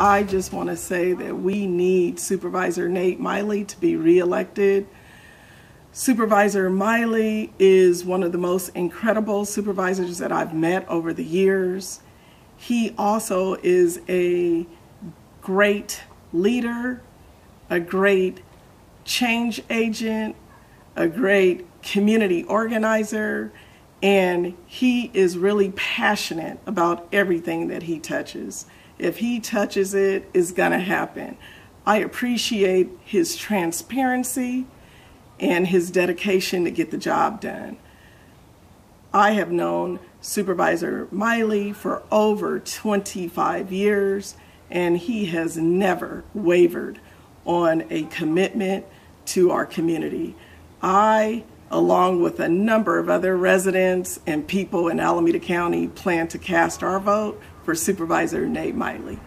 I just want to say that we need Supervisor Nate Miley to be reelected. Supervisor Miley is one of the most incredible supervisors that I've met over the years. He also is a great leader, a great change agent, a great community organizer, and he is really passionate about everything that he touches. If he touches it, it's going to happen. I appreciate his transparency and his dedication to get the job done. I have known Supervisor Miley for over 25 years, and he has never wavered on a commitment to our community. I, along with a number of other residents and people in Alameda County, plan to cast our vote for Supervisor Nate Miley.